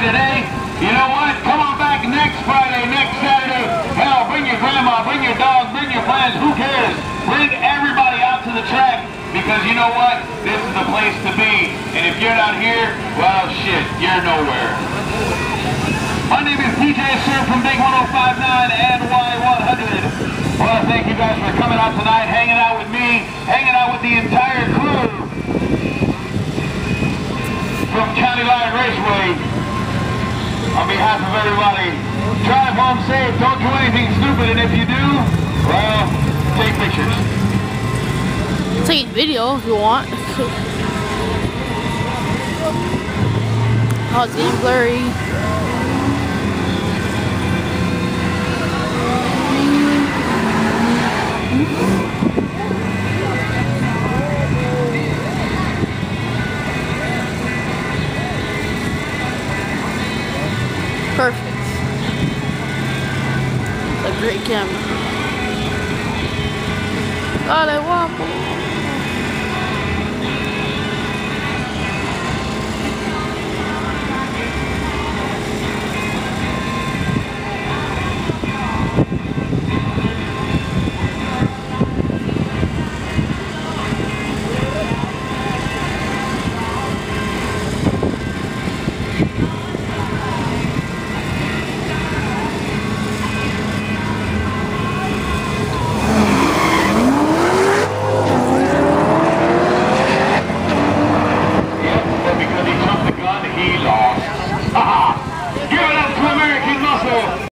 Raceway today. You know what? Come on back next Friday, next Saturday. Hell, bring your grandma, bring your dog, bring your friends. Who cares? Bring everybody out to the track because you know what? This is the place to be. And if you're not here, well, shit, you're nowhere. My name is DJ Sir from Big 1059 and Y100. Well, thank you guys for coming out tonight, hanging out with me, hanging out with the entire On behalf of everybody, drive home safe, don't do anything stupid, and if you do, well, take pictures. Take video if you want. oh, it's getting blurry. Perfect. It's a great camera. God, I want